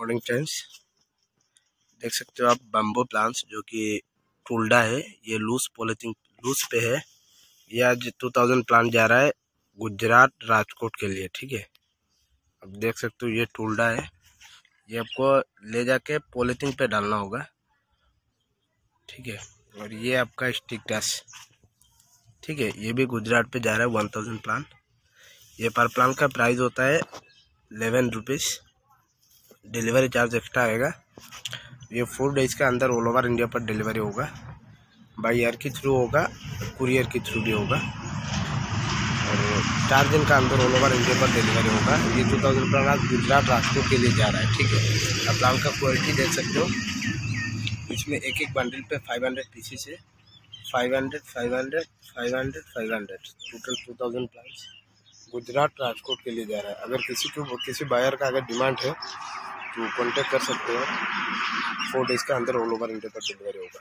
Morning friends देख सकते हो आप बम्बो प्लांट्स जो कि टूल्डा है, ये लूज पॉलिथिन लूज पे है। ये आज टू थाउज़ेंड प्लांट जा रहा है गुजरात राजकोट के लिए, ठीक है? अब देख सकते हो ये टूल्डा है। ये आपको ले जाके पॉलिथिन पे डालना होगा, ठीक है? और ये आपका स्टिक डैश ठीक है? ये भी गुजरात पे जा रहा है वन थाउज़ेंड प्लांट ये पर प्लांट का प्राइस होता है eleven rupees delivery charge extra आएगा। ये फोर डेज़ के अंदर ऑल ओवर इंडिया पर डिलीवरी होगा। बाई एयर के थ्रू होगा कुरियर के थ्रू भी होगा। और चार दिन का अंदर ऑल ओवर इंडिया पर डिलीवरी होगा। ये two thousand plan Gujarat Rajkot के लिए जा रहा है, ठीक है? आप प्लान का क्वालिटी देख सकते हो। इसमें एक एक बंडल पे फाइव हंड्रेड पीसीस है। Five hundred five hundred five hundred five hundred total two thousand plans Gujarat Rajkot के लिए जा रहा है। अगर किसी को किसी बायर का अगर डिमांड है तो कॉन्टैक्ट कर सकते हो फोर डेज़ के अंदर ऑल ओवर इंडिया पर डिलीवरी होगा।